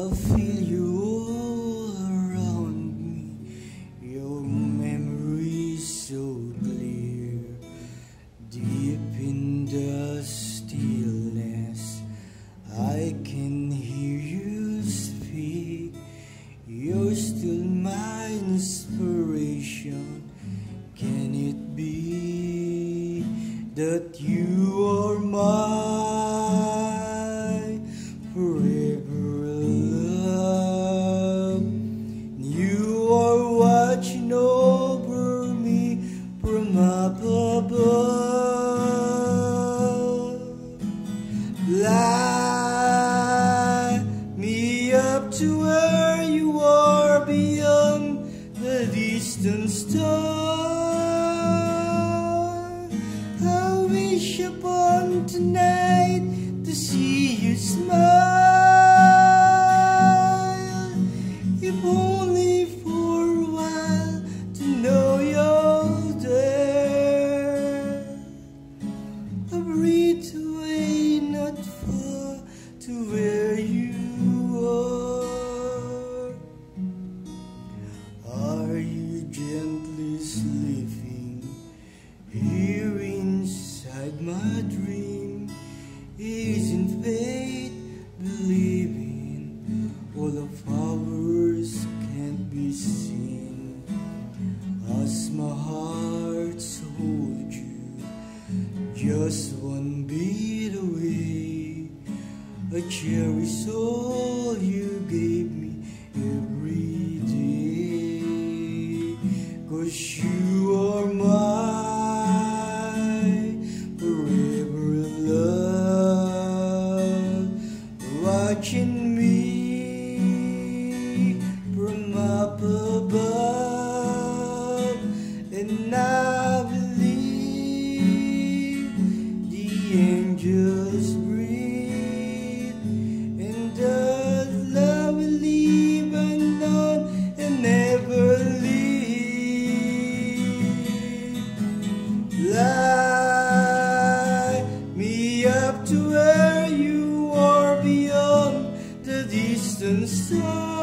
I feel you all around me, your memories so clear, deep in the stillness, I can hear you speak, you're still my inspiration, can it be that you are mine? Up to where you are beyond the distant star. I wish upon tonight to see you smile. All of flowers can't be seen? As my heart holds you just one beat away. I cherish all you gave me every day. Cause you are my forever love. Watching up above. And I believe the angels breathe. And does love live unknown and never leave. Light me up to where you are beyond the distant star.